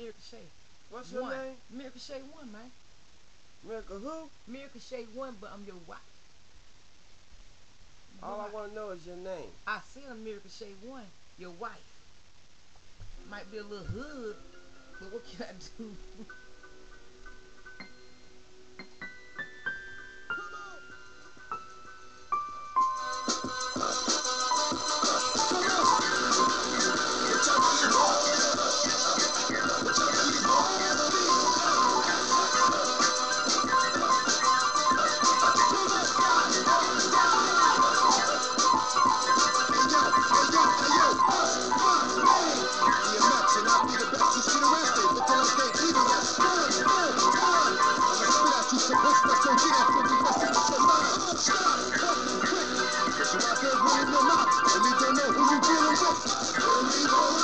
Miracle Shay. What's one. her name? Miracle Shay One, man. Miracle who? Miracle Shay One, but I'm your wife. All. I want to know is your name. I see a Miracle Shay One, your wife. Might be a little hood, but what can I do? rozpoczął grę you out there running your mouth And you don't know who you dealing with.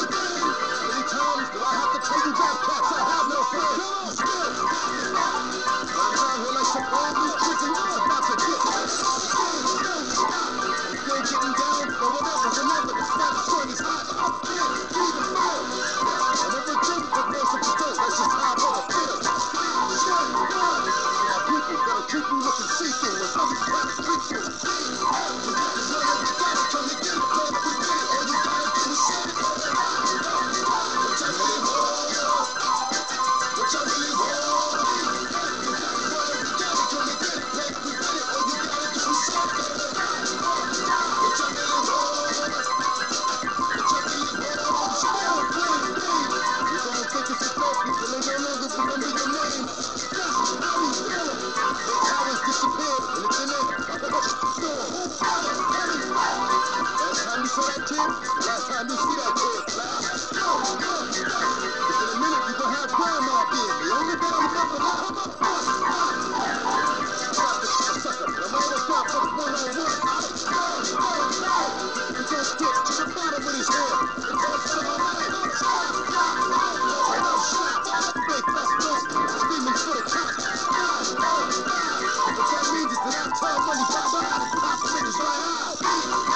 quarantine, last time you see that kid. In a minute, you gonna have I'm gonna. Stop. I'm one on one. Can't I'm not.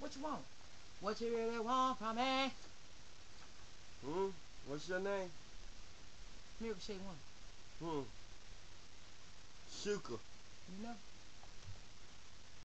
What you want? What you really want from me? Hmm? What's your name? Miracle One. Hmm. suco. No.